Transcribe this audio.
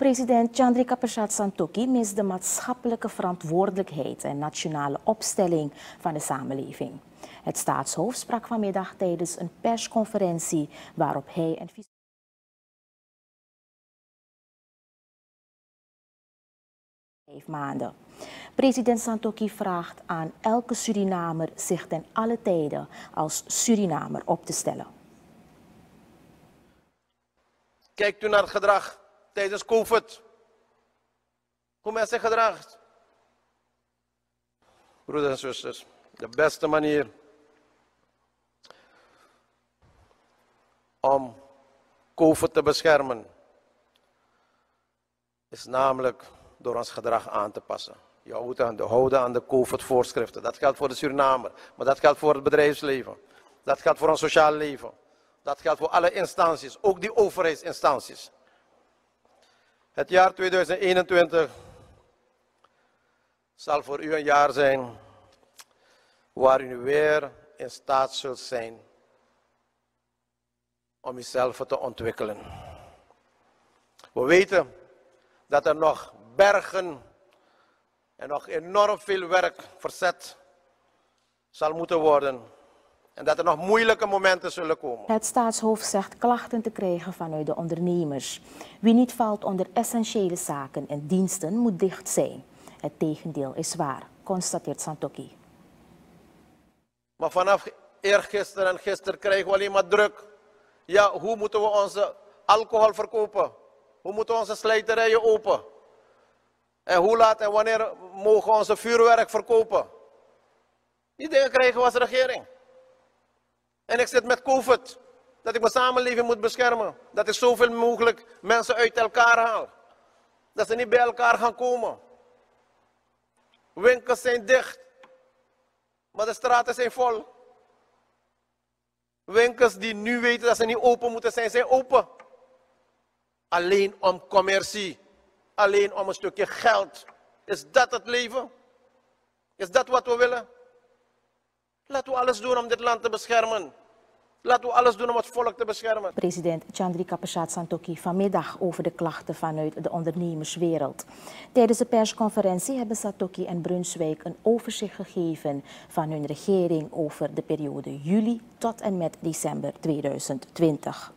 President Chandrika Prasad Santokhi mist de maatschappelijke verantwoordelijkheid en nationale opstelling van de samenleving. Het staatshoofd sprak vanmiddag tijdens een persconferentie waarop hij en vijf maanden. President Santokhi vraagt aan elke Surinamer zich ten alle tijden als Surinamer op te stellen. Kijkt u naar het gedrag tijdens COVID. Hoe men zich gedraagt. Broeders en zusters, de beste manier om COVID te beschermen is namelijk door ons gedrag aan te passen. Je de, houden aan de COVID-voorschriften. Dat geldt voor de Surinamer, maar dat geldt voor het bedrijfsleven. Dat geldt voor ons sociaal leven. Dat geldt voor alle instanties, ook die overheidsinstanties. Het jaar 2021 zal voor u een jaar zijn waar u weer in staat zult zijn om uzelf te ontwikkelen. We weten dat er nog bergen en nog enorm veel werk verzet zal moeten worden en dat er nog moeilijke momenten zullen komen. Het staatshoofd zegt klachten te krijgen vanuit de ondernemers. Wie niet valt onder essentiële zaken en diensten moet dicht zijn. Het tegendeel is waar, constateert Santoki. Maar vanaf eergisteren en gisteren krijgen we alleen maar druk. Ja, hoe moeten we onze alcohol verkopen? Hoe moeten we onze slijterijen open? En hoe laat en wanneer mogen we onze vuurwerk verkopen? Die dingen krijgen we als regering. En ik zit met COVID. Dat ik mijn samenleving moet beschermen. Dat ik zoveel mogelijk mensen uit elkaar haal. Dat ze niet bij elkaar gaan komen. Winkels zijn dicht. Maar de straten zijn vol. Winkels die nu weten dat ze niet open moeten zijn, zijn open. Alleen om commercie. Alleen om een stukje geld. Is dat het leven? Is dat wat we willen? Laten we alles doen om dit land te beschermen. Laten we alles doen om het volk te beschermen. President Chandrika Prasad Santokhi vanmiddag over de klachten vanuit de ondernemerswereld. Tijdens de persconferentie hebben Santokhi en Brunswijk een overzicht gegeven van hun regering over de periode juli tot en met december 2020.